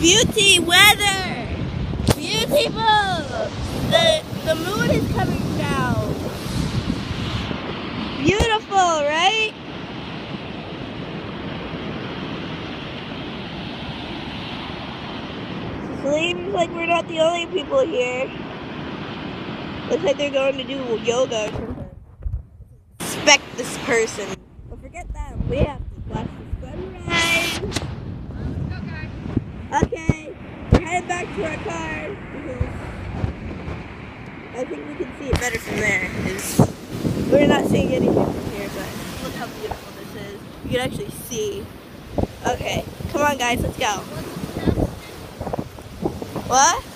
Beauty weather! Beautiful! The, the moon is coming down. Beautiful, right? Seems like we're not the only people here. Looks like they're going to do yoga or something. Respect this person. But forget that. We have to watch the sunrise. Okay, we're headed back to our car because I think we can see it better from there. Because we're not seeing anything from here, but look how beautiful this is. You can actually see. Okay, come on, guys, let's go. What?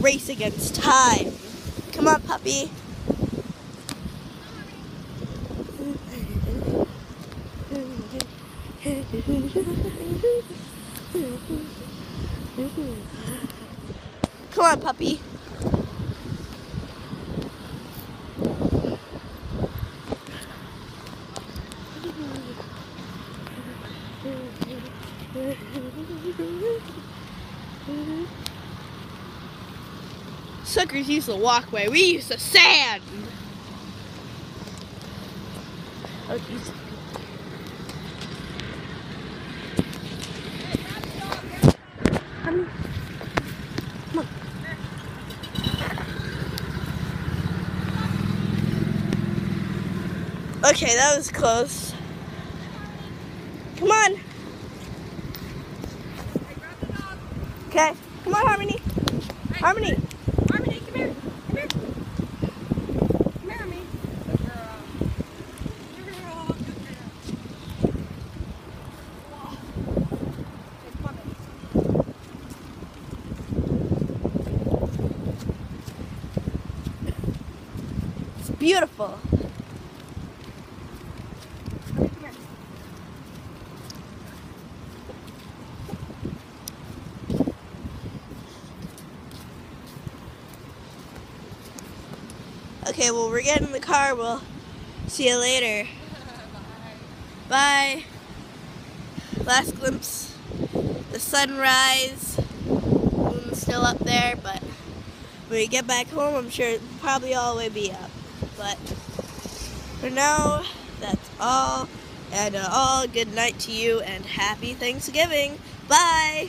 Race against time. Come on, puppy. Come on, puppy. Suckers use the walkway. We use the sand. Okay, that was close. Come on. Okay. Come on. Harmony. Harmony, come here. Come here. Come here, Harmony. Good girl. Good girl. Good girl. Oh. Okay, come on, baby. It's beautiful. Okay, come here. Okay, well, we're getting in the car. We'll see you later. Bye. Last glimpse. The sunrise. Moon's still up there, but when we get back home, I'm sure it'll probably all the way be up. But for now, that's all. And uh, all good night to you and happy Thanksgiving. Bye.